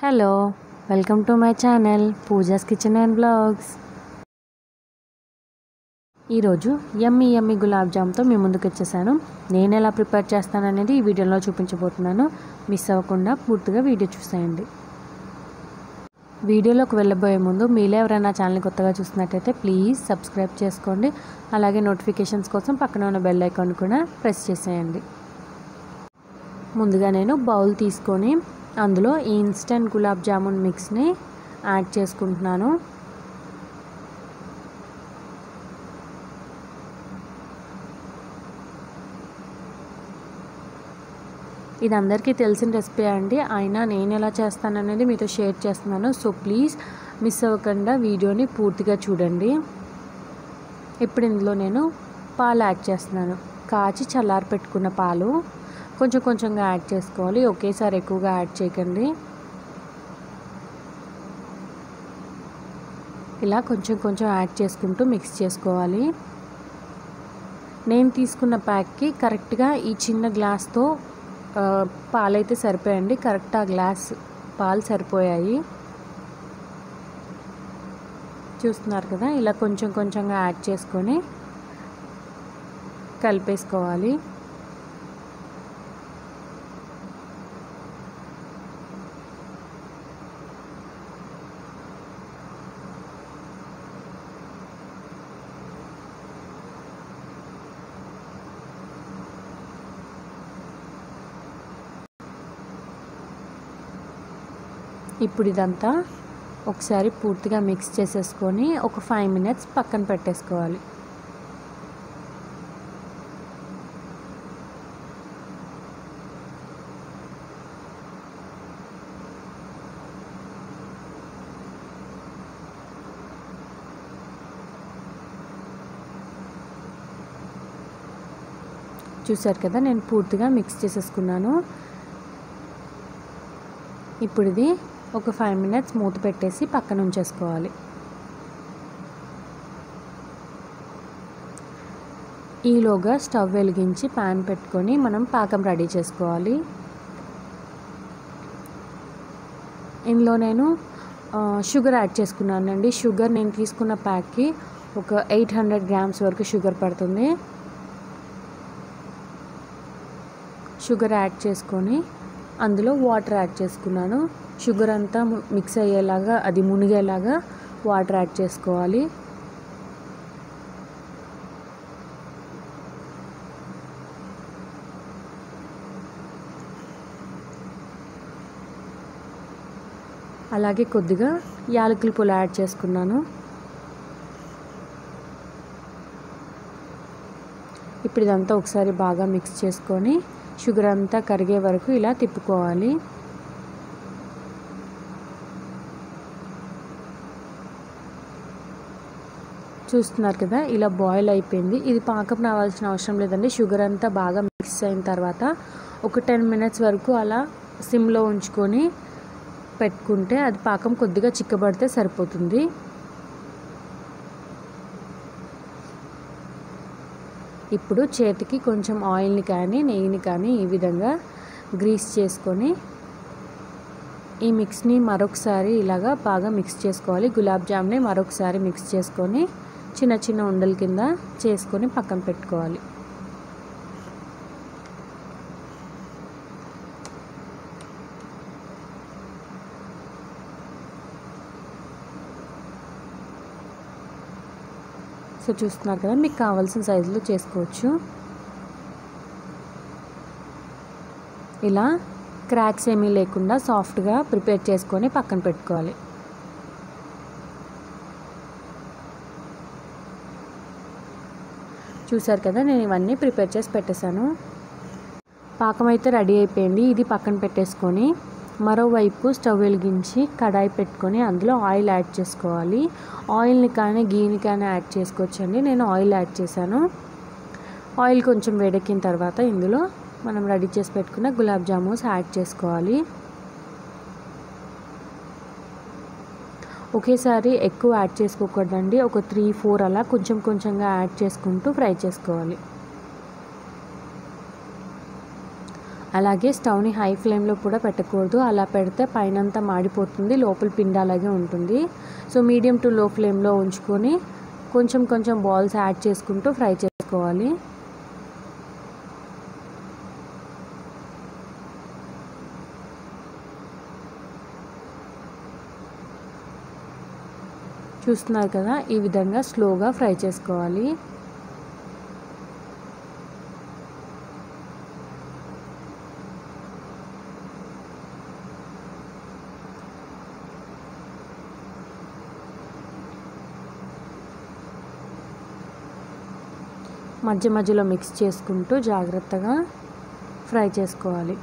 Hello welcome to my channel Pooja's kitchen and vlogs. ఈరోజు yummy yummy gulab జామ్తో మీ ముందుకు వచ్చేసాను. నేను ఎలా ప్రిపేర్ చేస్తాను అనేది ఈ వీడియోలో చూపించబోతున్నాను. మిస్ అవ్వకుండా పూర్తిగా వీడియో చూసేయండి. వీడియోలోకి వెళ్ళబోయే ముందు మీలో ఎవరైనా ఛానల్ కొత్తగా చూసినట్టయితే ప్లీజ్ సబ్స్క్రైబ్ చేసుకోండి. అలాగే నోటిఫికేషన్స్ కోసం పక్కన ఉన్న బెల్ ఐకాన్ కూడా ప్రెస్ చేసేయండి. ముందుగా నేను బౌల్ తీసుకొని అందులో ఈ ఇన్స్టెంట్ గులాబ్ జామున్ మిక్స్ని యాడ్ చేసుకుంటున్నాను. ఇది అందరికీ తెలిసిన రెసిపీ అండి. అయినా నేను ఎలా చేస్తాననేది మీతో షేర్ చేస్తున్నాను. సో ప్లీజ్ మిస్ అవ్వకుండా వీడియోని పూర్తిగా చూడండి. ఇప్పుడు ఇందులో నేను పాలు యాడ్ చేస్తున్నాను. కాచి చల్లారి పెట్టుకున్న పాలు. కొంచెం కొంచెంగా యాడ్ చేసుకోవాలి. ఒకేసారి ఎక్కువగా యాడ్ చేయకండి. ఇలా కొంచెం కొంచెం యాడ్ చేసుకుంటూ మిక్స్ చేసుకోవాలి. నేను తీసుకున్న ప్యాక్కి కరెక్ట్గా ఈ చిన్న గ్లాస్తో పాలైతే సరిపోయండి. కరెక్ట్ ఆ గ్లాస్ పాలు సరిపోయాయి. చూస్తున్నారు కదా? ఇలా కొంచెం కొంచెంగా యాడ్ చేసుకొని కలిపేసుకోవాలి. ఇప్పుడు ఇదంతా ఒకసారి పూర్తిగా మిక్స్ చేసేసుకొని ఒక ఫైవ్ మినిట్స్ పక్కన పెట్టేసుకోవాలి. చూసారు కదా నేను పూర్తిగా మిక్స్ చేసేసుకున్నాను. ఇప్పుడు ఇది ఒక ఫైవ్ మినిట్స్ మూత పెట్టేసి పక్కన ఉంచేసుకోవాలి. ఈలోగా స్టవ్ వెలిగించి ప్యాన్ పెట్టుకొని మనం పాకం రెడీ చేసుకోవాలి. ఇందులో నేను షుగర్ యాడ్ చేసుకున్నానండి. షుగర్ నేను తీసుకున్న ప్యాక్కి ఒక ఎయిట్ హండ్రెడ్ గ్రామ్స్ వరకు షుగర్ పడుతుంది. షుగర్ యాడ్ చేసుకొని అందులో వాటర్ యాడ్ చేసుకున్నాను. షుగర్ అంతా మిక్స్ అయ్యేలాగా అది మునిగేలాగా వాటర్ యాడ్ చేసుకోవాలి. అలాగే కొద్దిగా యాలకుల పొల యాడ్ చేసుకున్నాను. ఇప్పుడు ఇదంతా ఒకసారి బాగా మిక్స్ చేసుకొని షుగర్ అంతా కరిగే వరకు ఇలా తిప్పుకోవాలి. చూస్తున్నారు కదా ఇలా బాయిల్ అయిపోయింది. ఇది పాకం రావాల్సిన అవసరం లేదండి. షుగర్ అంతా బాగా మిక్స్ అయిన తర్వాత ఒక టెన్ మినిట్స్ వరకు అలా సిమ్లో ఉంచుకొని పెట్టుకుంటే అది పాకం కొద్దిగా చిక్కబడితే సరిపోతుంది. ఇప్పుడు చేతికి కొంచెం ఆయిల్ని కానీ నెయ్యిని కానీ ఈ విధంగా గ్రీస్ చేసుకొని ఈ మిక్స్ని మరొకసారి ఇలాగా బాగా మిక్స్ చేసుకోవాలి. గులాబ్ జామ్ని మరొకసారి మిక్స్ చేసుకొని చిన్న చిన్న ఉండల కింద చేసుకొని పక్కన పెట్టుకోవాలి. సో చూస్తున్నారు కదా మీకు కావాల్సిన సైజులో చేసుకోవచ్చు. ఇలా క్రాక్స్ ఏమీ లేకుండా సాఫ్ట్గా ప్రిపేర్ చేసుకొని పక్కన పెట్టుకోవాలి. చూసారు కదా నేను ఇవన్నీ ప్రిపేర్ చేసి పెట్టేశాను. పాకం అయితే రెడీ అయిపోయింది. ఇది పక్కన పెట్టేసుకొని మరోవైపు స్టవ్ వెలిగించి కడాయి పెట్టుకొని అందులో ఆయిల్ యాడ్ చేసుకోవాలి. ఆయిల్ని కానీ గీని కానీ యాడ్ చేసుకోవచ్చండి. నేను ఆయిల్ యాడ్ చేశాను. ఆయిల్ కొంచెం వేడెక్కిన తర్వాత ఇందులో మనం రెడీ చేసి పెట్టుకున్న గులాబ్ జామున్స్ యాడ్ చేసుకోవాలి. ఒకేసారి ఎక్కువ యాడ్ చేసుకోకూడదండి. ఒక త్రీ ఫోర్ అలా కొంచెం కొంచెంగా యాడ్ చేసుకుంటూ ఫ్రై చేసుకోవాలి. అలాగే స్టవ్ని హై ఫ్లేమ్లో కూడా పెట్టకూడదు. అలా పెడితే పైనంతా మాడిపోతుంది లోపల పిండి అలాగే ఉంటుంది. సో మీడియం టు లో ఫ్లేమ్లో ఉంచుకొని కొంచెం కొంచెం బాల్స్ యాడ్ చేసుకుంటూ ఫ్రై చేసుకోవాలి. చూస్తున్నారు కదా ఈ విధంగా స్లోగా ఫ్రై చేసుకోవాలి. మధ్య మధ్యలో మిక్స్ చేసుకుంటూ జాగ్రత్తగా ఫ్రై చేసుకోవాలి.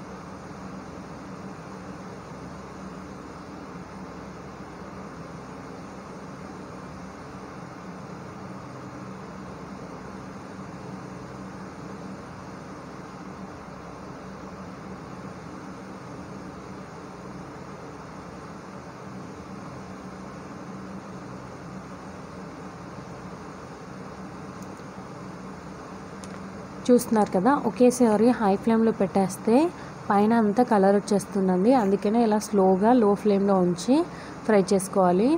చూస్తున్నారు కదా ఒకేసారి హై ఫ్లేమ్లో పెట్టేస్తే పైన అంతా కలర్ వచ్చేస్తుందండి. అందుకనే ఇలా స్లోగా లో ఫ్లేమ్లో ఉంచి ఫ్రై చేసుకోవాలి.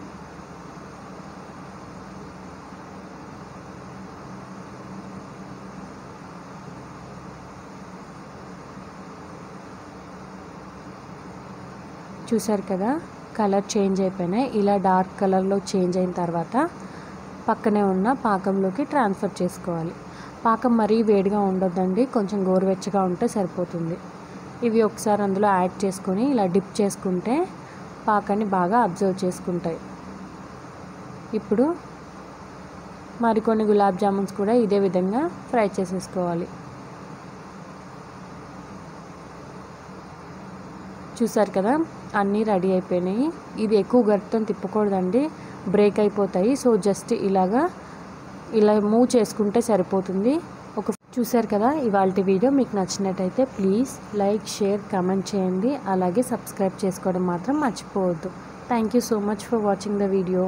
చూసారు కదా కలర్ చేంజ్ అయిపోయినాయి. ఇలా డార్క్ కలర్లో చేంజ్ అయిన తర్వాత పక్కనే ఉన్న పాకంలోకి ట్రాన్స్ఫర్ చేసుకోవాలి. పాకం మరీ వేడిగా ఉండొద్దండి. కొంచెం గోరువెచ్చగా ఉంటే సరిపోతుంది. ఇవి ఒకసారి అందులో యాడ్ చేసుకొని ఇలా డిప్ చేసుకుంటే పాకాన్ని బాగా అబ్జర్వ్ చేసుకుంటాయి. ఇప్పుడు మరికొన్ని గులాబ్ జామున్స్ కూడా ఇదే విధంగా ఫ్రై చేసేసుకోవాలి. చూసారు కదా? అన్నీ రెడీ అయిపోయినాయి. ఇది ఎక్కువ గరిటతో తిప్పకూడదండి. బ్రేక్ అయిపోతాయి. సో జస్ట్ ఇలాగా ఇలా మూవ్ చేసుకుంటే సరిపోతుంది. ఒక చూసారు కదా ఇవాళ వీడియో మీకు నచ్చినట్టయితే ప్లీజ్ లైక్ షేర్ కమెంట్ చేయండి. అలాగే సబ్స్క్రైబ్ చేసుకోవడం మాత్రం మర్చిపోవద్దు. Thank you so much for watching the video.